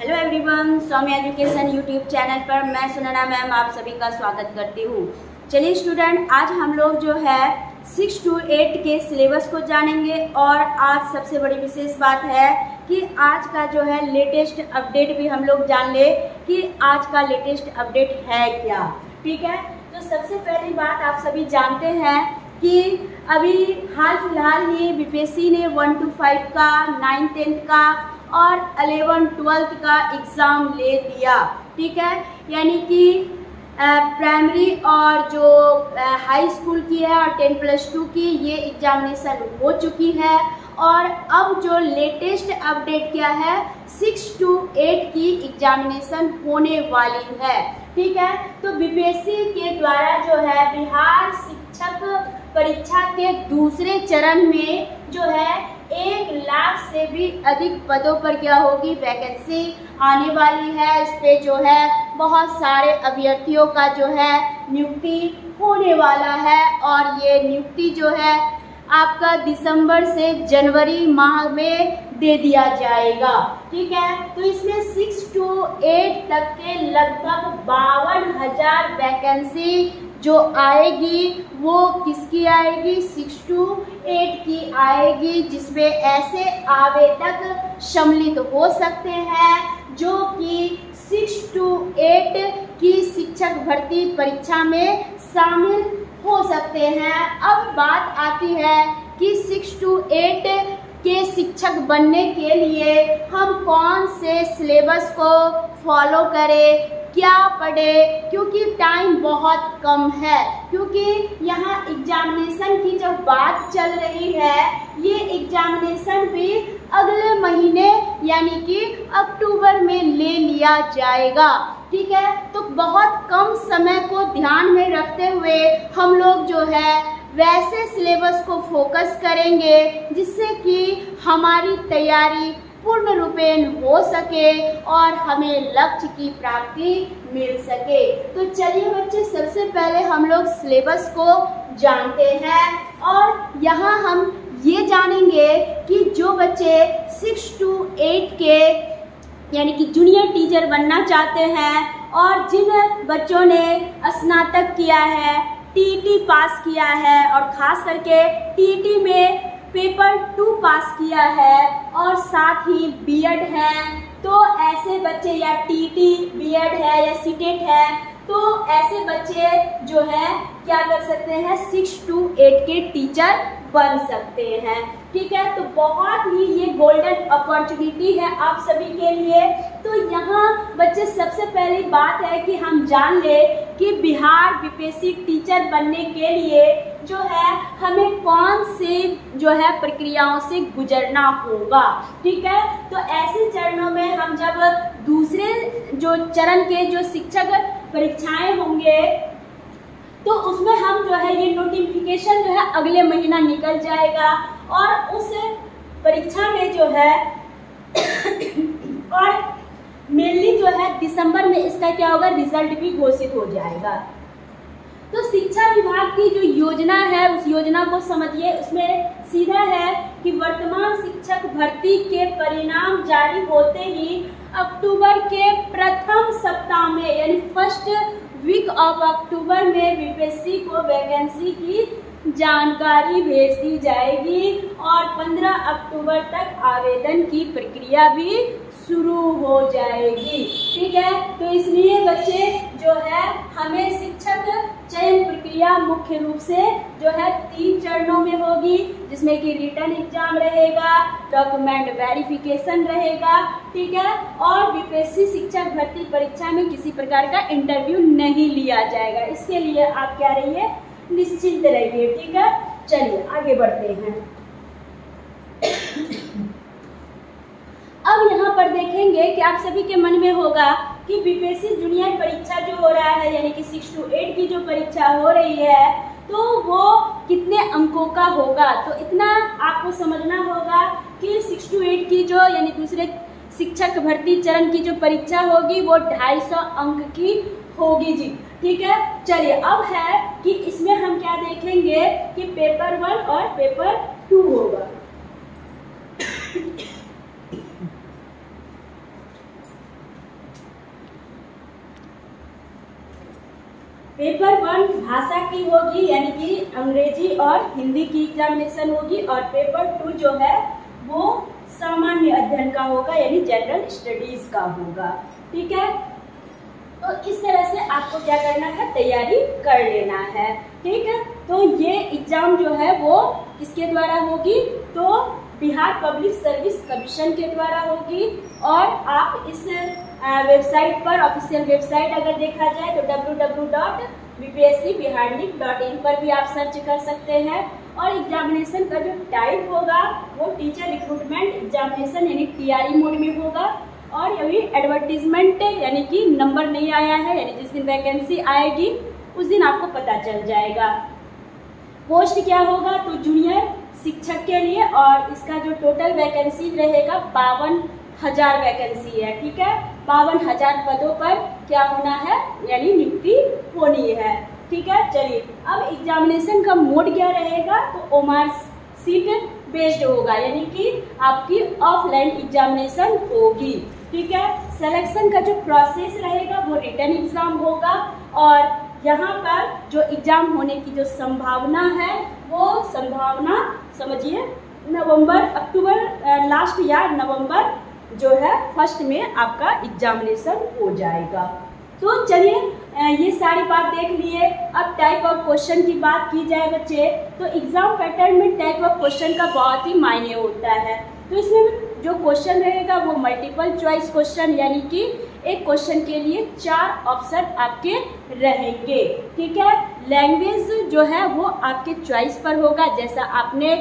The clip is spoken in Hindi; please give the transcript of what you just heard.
Hello everyone Swami education YouTube channel पर मैं सुनना मैम आप सभी का स्वागत करती हूँ। चलिए स्टूडेंट आज हम लोग जो है सिक्स टू एट के सिलेबस को जानेंगे और आज सबसे बड़ी विशेष बात है कि आज का जो है लेटेस्ट अपडेट भी हम लोग जान ले कि आज का लेटेस्ट अपडेट है क्या। ठीक है? तो सबसे पहली बात आप सभी जानते हैं कि अभी हाल फ़िलहाल ही बीपीएससी ने वन टू फाइव का नाइन टेंथ का और अलेवन ट्वेल्थ का एग्ज़ाम ले लिया, ठीक है? यानी कि प्राइमरी और जो हाई स्कूल की है और टेन प्लस टू की, ये एग्जामिनेशन हो चुकी है। और अब जो लेटेस्ट अपडेट क्या है सिक्स टू एट की एग्जामिनेशन होने वाली है, ठीक है? तो बीपीएससी के द्वारा जो है, बिहार शिक्षक परीक्षा के दूसरे चरण में जो है एक लाख से भी अधिक पदों पर क्या होगी? वैकेंसी आने वाली है। इस पे जो है, बहुत सारे अभ्यर्थियों का जो है, नियुक्ति होने वाला है। और ये नियुक्ति जो है, आपका दिसंबर से जनवरी माह में दे दिया जाएगा। ठीक है? तो इसमें सिक्स टू एट तक के लगभग बावन हज़ार वैकेंसी जो आएगी, वो किसकी आएगी? सिक्स टू एट की आएगी, जिसमें ऐसे आवेदक सम्मिलित हो सकते हैं, जो कि सिक्स टू एट की शिक्षक भर्ती परीक्षा में शामिल हो सकते हैं। अब बात आती है कि सिक्स टू एट के शिक्षक बनने के लिए हम कौन से सिलेबस को फॉलो करें? क्या पढ़े? क्योंकि टाइम बहुत कम है। क्योंकि यहाँ एग्जामिनेशन की जब बात चल रही है, ये एग्जामिनेशन भी अगले महीने, यानी कि अक्टूबर में ले लिया जाएगा। ठीक है? तो बहुत कम समय को ध्यान में रखते हुए हम लोग जो है, वैसे सिलेबस को फोकस करेंगे, जिससे कि हमारी तैयारी पूर्ण रूपेण हो सके और हमें लक्ष्य की प्राप्ति मिल सके। तो चलिए बच्चे, सबसे पहले हम लोग सिलेबस को जानते हैं और यहाँ हम ये जानेंगे कि जो बच्चे सिक्स टू एट के, यानी कि जूनियर टीचर बनना चाहते हैं और जिन बच्चों ने स्नातक किया है टीटी पास किया है और ख़ास करके टीटी में पेपर टू पास किया है और साथ ही बीएड है तो ऐसे बच्चे या टीटी बीएड है या सीटेट है तो ऐसे बच्चे जो है, क्या कर सकते हैं सिक्स टू एट के टीचर बन सकते हैं। ठीक है? तो बहुत ही ये गोल्डन अपॉर्चुनिटी है आप सभी के लिए। तो यहाँ बच्चे, सबसे पहली बात है कि हम जान ले कि बिहार बीपीएससी टीचर बनने के लिए जो है, हमें कौन से, जो है, प्रक्रियाओं से गुजरना होगा, ठीक है? तो ऐसे चरणों में हम जब दूसरे, जो चरण के, जो शिक्षक परीक्षाएँ होंगे तो उसमें हम जो है, ये नोटिफिकेशन जो है, अगले महीना निकल जाएगा और उस परीक्षा में जो है, और मेनली जो है, दिसंबर में इसका क्या होगा रिज़ल्ट भी घोषित हो जाएगा। तो शिक्षा विभाग की जो योजना है, उस योजना को समझिए, उसमें सीधा है कि वर्तमान शिक्षक भर्ती के परिणाम जारी होते ही अक्टूबर के प्रथम सप्ताह में, यानी फ़र्स्ट वीक ऑफ़ अक्टूबर में बीपीएससी को वैकेंसी की जानकारी भेज दी जाएगी और 15 अक्टूबर तक आवेदन की प्रक्रिया भी शुरू हो जाएगी। ठीक है? तो इसलिए बच्चे जो है, हमें शिक्षक चयन प्रक्रिया मुख्य रूप से जो है तीन चरणों में होगी, जिसमें कि रिटर्न एग्ज़ाम रहेगा डॉक्यूमेंट वेरिफिकेशन रहेगा, ठीक है? और बीपीएससी शिक्षक भर्ती परीक्षा में किसी प्रकार का इंटरव्यू नहीं लिया जाएगा। इसके लिए आप क्या रहिए? निश्चिंत रहिए, ठीक है? चलिए, आगे बढ़ते हैं। अब यहाँ पर देखेंगे कि आप सभी के मन में होगा कि बीपीएससी जूनियर परीक्षा जो हो रहा है, यानी कि सिक्स टू एट की जो परीक्षा हो रही है तो वो कितने अंकों का होगा? तो इतना आपको समझना होगा कि सिक्स टू एट की जो, यानी दूसरे शिक्षक भर्ती चरण की जो परीक्षा होगी, वो ढाई सौ अंक की होगी जी। ठीक है? चलिए, अब है कि इसमें हम क्या देखेंगे कि पेपर वन और पेपर टू होगा। भाषा की होगी, यानी कि अंग्रेज़ी और हिंदी की एग्जामिनेशन होगी, और पेपर टू जो है, वो सामान्य अध्ययन का होगा, यानी जनरल स्टडीज़ का होगा। ठीक है? तो इस तरह से आपको क्या करना है, तैयारी कर लेना है। ठीक है? तो ये एग्ज़ाम जो है, वो किसके द्वारा होगी? बिहार पब्लिक सर्विस कमीशन के द्वारा होगी। और आप इस वेबसाइट पर, ऑफिशियल वेबसाइट अगर देखा जाए तो www.bpscbiharnik.in पर भी आप सर्च कर सकते हैं। और एग्जामिनेशन का जो टाइप होगा, वो टीचर रिक्रूटमेंट एग्जामिनेशन यानी टीआरई मोड में होगा। और यही एडवर्टीजमेंट यानी कि नंबर नहीं आया है, यानी जिस दिन वैकेंसी आएगी, उस दिन आपको पता चल जाएगा। पोस्ट क्या होगा? तो जूनियर शिक्षक के लिए और इसका जो टोटल वैकेंसी रहेगा बावन हज़ार वैकेंसी है, ठीक है? बावन हज़ार पदों पर क्या होना है? यानी नियुक्ति होनी है, ठीक है? चलिए, अब एग्जामिनेशन का मोड क्या रहेगा? तो ओमार सीट बेस्ड होगा, यानी कि आपकी ऑफलाइन एग्जामिनेशन होगी, ठीक है? सिलेक्शन का जो प्रोसेस रहेगा वो रिटर्न एग्ज़ाम होगा और यहाँ पर जो एग्ज़ाम होने की जो संभावना है, वो संभावना समझिए, नवंबर, अक्टूबर लास्ट या नवंबर जो है फ़र्स्ट में आपका एग्जामिनेशन हो जाएगा। तो चलिए ये सारी बात देख लिए। अब टाइप ऑफ़ क्वेश्चन की बात की जाए बच्चे तो एग्ज़ाम पैटर्न में टाइप ऑफ़ क्वेश्चन का बहुत ही मायने होता है। तो इसमें जो क्वेश्चन रहेगा, वो मल्टीपल चॉइस क्वेश्चन यानी कि एक क्वेश्चन के लिए चार ऑप्शन आपके रहेंगे। ठीक है? लैंग्वेज जो है वो आपके चॉइस पर होगा। जैसा आपने